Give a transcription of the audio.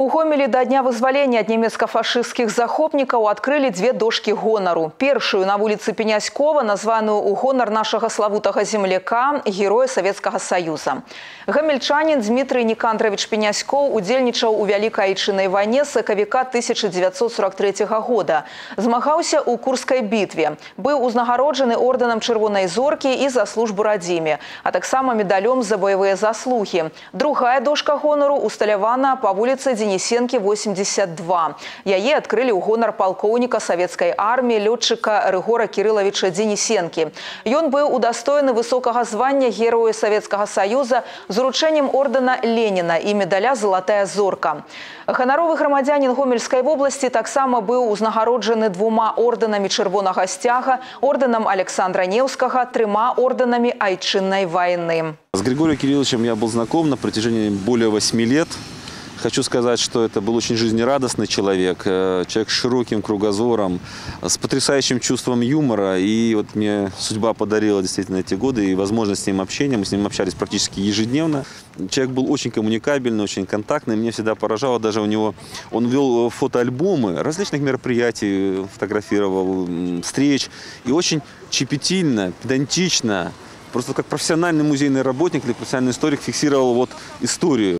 У Гомелі да дня вызвалення ад нямецка-фашысцкіх захопнікаў адкрылі дзве дошкі гонару. Першую на вуліцы Пеняськова, названую ў гонар нашага славутага земляка, героя Савецкага Саюза. Гамельчанін Дмітрый Нікандравіч Пеняськоў удзельнічаў у Вялікай айчыннай вайне з сакавіка 1943 года. Змагаўся ў Курскай бітве. Быў узнагароджаны ордэнам Чырвонай зоркі і за службу радзіме, а таксама медалём за баявыя заслугі. Другая дошка гонару усталявана па вуліцы Денисенки 82. Яе адкрылі ў гонар палкоўніка савецкай арміі лётчыка Рыгора Кірылавіча Денисенки. Ён быў удостоены высокага звання героя Савецкага Саюза з уручэннем ордэна Леніна і медаля Залатая зорка. Ганаровы грамадзянін Гомельскай вобласці таксама быў узнагароджаны двума ордэнамі чырвонага сцяга, ордэнам Александра Неўскага, трыма ордэнамі айчыннай вайны. С Григорием Кирилловичем я был знаком на протяжении более восьми лет. Хочу сказать, что это был очень жизнерадостный человек, э, человек с широким кругозором, с потрясающим чувством юмора. И вот мне судьба подарила действительно эти годы и возможность с ним общения. Мы с ним общались практически ежедневно. Человек был очень коммуникабельный, очень контактный. Мне всегда поражало даже у него... Он вел фотоальбомы различных мероприятий, фотографировал, встреч. И очень щепетильно, педантично, просто как профессиональный музейный работник или профессиональный историк фиксировал вот историю.